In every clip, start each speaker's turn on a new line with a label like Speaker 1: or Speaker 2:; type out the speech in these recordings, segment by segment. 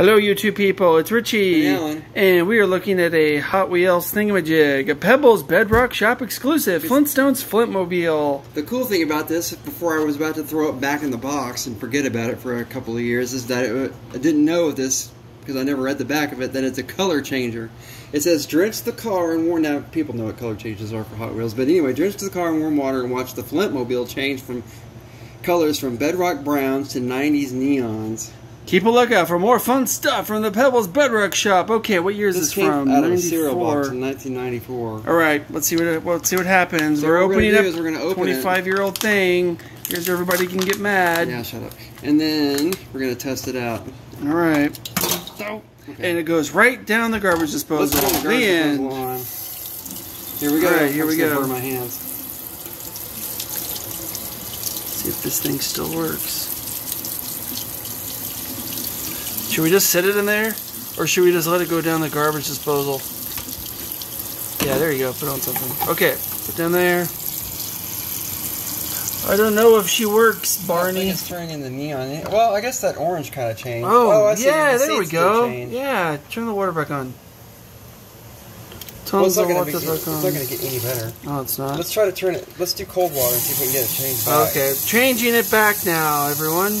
Speaker 1: Hello, YouTube people. It's Richie,
Speaker 2: And Alan.
Speaker 1: and we are looking at a Hot Wheels thingamajig, a Pebbles Bedrock Shop exclusive Flintstones Flintmobile.
Speaker 2: The cool thing about this, before I was about to throw it back in the box and forget about it for a couple of years, is that it, I didn't know this because I never read the back of it that it's a color changer. It says drench the car in warm. Now people know what color changes are for Hot Wheels, but anyway, drench the car in warm water and watch the Flintmobile change from colors from bedrock browns to 90s neons.
Speaker 1: Keep a lookout for more fun stuff from the Pebbles Bedrock Shop. Okay, what year is
Speaker 2: This
Speaker 1: this, from?
Speaker 2: out of a cereal
Speaker 1: 94.
Speaker 2: box in 1994.
Speaker 1: All right, let's see what let's see what happens.
Speaker 2: So
Speaker 1: we're
Speaker 2: what
Speaker 1: opening up
Speaker 2: is we're gonna open
Speaker 1: 25 year old thing. Here's where everybody can get mad.
Speaker 2: Yeah, shut up. And then we're gonna test it out.
Speaker 1: All right,
Speaker 2: Okay.
Speaker 1: and it goes right down the garbage disposal.
Speaker 2: Let's the
Speaker 1: the
Speaker 2: garbage
Speaker 1: end.
Speaker 2: on. Here we go.
Speaker 1: All right, here
Speaker 2: I'm
Speaker 1: we go.
Speaker 2: my hands.
Speaker 1: See if this thing still works. Should we just sit it in there? Or should we just let it go down the garbage disposal? Yeah, there you go. Put on something. Okay, put down there. I don't know if she works, Barney.
Speaker 2: it's turning into neon. Well, I guess that orange kind of changed.
Speaker 1: Oh, oh,
Speaker 2: I see.
Speaker 1: yeah,
Speaker 2: The
Speaker 1: there we go. Yeah, turn the water back on. Turn
Speaker 2: Well, it's not gonna
Speaker 1: water
Speaker 2: be,
Speaker 1: back
Speaker 2: it's not going to get any better.
Speaker 1: No, it's not.
Speaker 2: Let's try to turn it. Let's do cold water and see if we can get it changed back.
Speaker 1: Okay, changing it back now, everyone.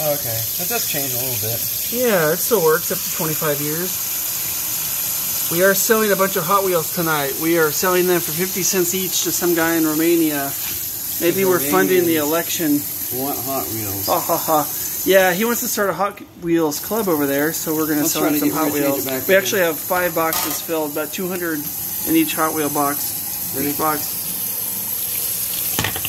Speaker 2: Oh, okay. That does change a little bit.
Speaker 1: Yeah, it still works up to 25 years. We are selling a bunch of Hot Wheels tonight. We are selling them for 50 cents each to some guy in Romania. Maybe
Speaker 2: The
Speaker 1: we're funding the election.
Speaker 2: Want Hot Wheels.
Speaker 1: Ha ha ha. Yeah, he wants to start a Hot Wheels club over there, so we're going to sell him some Hot
Speaker 2: we're gonna change
Speaker 1: Wheels. We
Speaker 2: again.
Speaker 1: actually have five boxes filled, about 200 in each Hot Wheel box.
Speaker 2: Ready?
Speaker 1: Each box.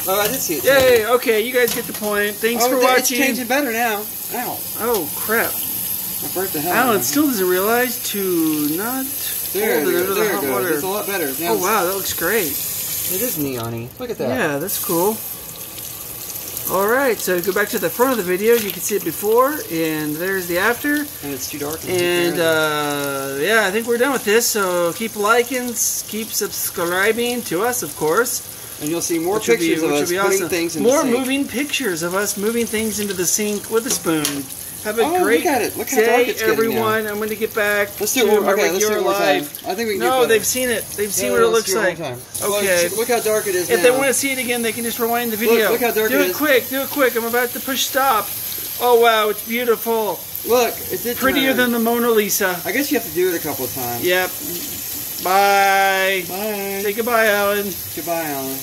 Speaker 2: Oh, I did see it.
Speaker 1: Yay! Okay, you guys get the point. Thanks
Speaker 2: oh,
Speaker 1: for watching.
Speaker 2: It's changing better now. Ow.
Speaker 1: Oh crap!
Speaker 2: I burnt the hell
Speaker 1: Alan
Speaker 2: it.
Speaker 1: still doesn't realize to not
Speaker 2: There,
Speaker 1: hold it under the
Speaker 2: it
Speaker 1: hot water.
Speaker 2: It's a lot better. Now
Speaker 1: Oh wow, that looks great.
Speaker 2: It is neon-y. Look at that.
Speaker 1: Yeah, that's cool. All right, so go back to the front of the video. You can see it before, and there's the after.
Speaker 2: And it's too dark.
Speaker 1: And uh, yeah, I think we're done with this. So keep liking, keep subscribing to us, of course.
Speaker 2: And you'll see more
Speaker 1: which would be-
Speaker 2: pictures of us putting
Speaker 1: awesome.
Speaker 2: things in
Speaker 1: More
Speaker 2: the sink.
Speaker 1: moving pictures of us moving things into the sink with a spoon. Have a
Speaker 2: Oh,
Speaker 1: great
Speaker 2: look at it. Look how
Speaker 1: day,
Speaker 2: dark it's
Speaker 1: everyone. I'm going to get back
Speaker 2: Let's do it.
Speaker 1: my
Speaker 2: Okay, let's do it one more time. I think we can
Speaker 1: No, they've seen it. They've seen
Speaker 2: Yeah,
Speaker 1: what it looks like.
Speaker 2: more time. Look,
Speaker 1: Okay.
Speaker 2: look how dark it is
Speaker 1: If
Speaker 2: now.
Speaker 1: they want to see it again, they can just rewind the video.
Speaker 2: look how dark
Speaker 1: do
Speaker 2: it
Speaker 1: it
Speaker 2: is.
Speaker 1: quick. Do it quick. I'm about to push stop. Oh wow, it's beautiful.
Speaker 2: Look, it did
Speaker 1: Prettier
Speaker 2: turn.
Speaker 1: than the Mona Lisa.
Speaker 2: I guess you have to do it a couple of times.
Speaker 1: Yep. Bye.
Speaker 2: Bye.
Speaker 1: Say goodbye, Alan.
Speaker 2: Goodbye, Alan.